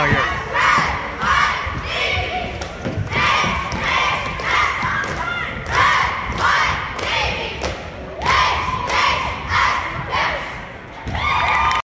Oh, yeah.